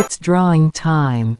It's drawing time.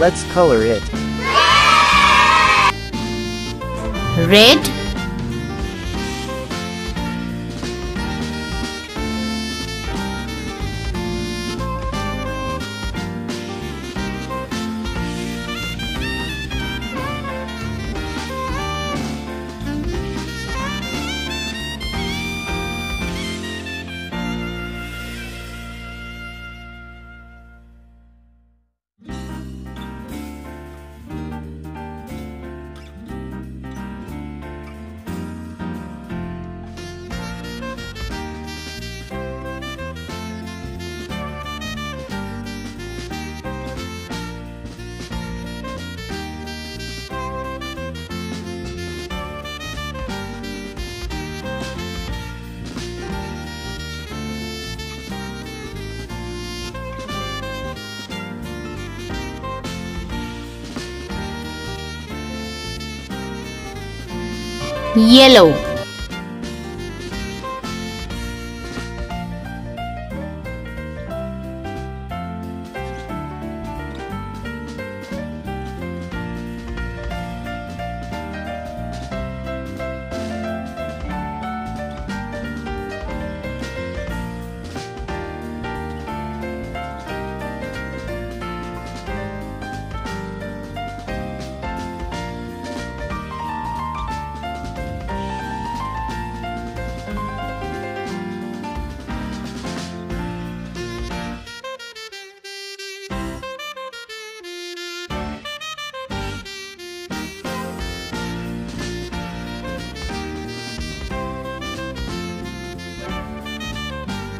Let's color it. red yellow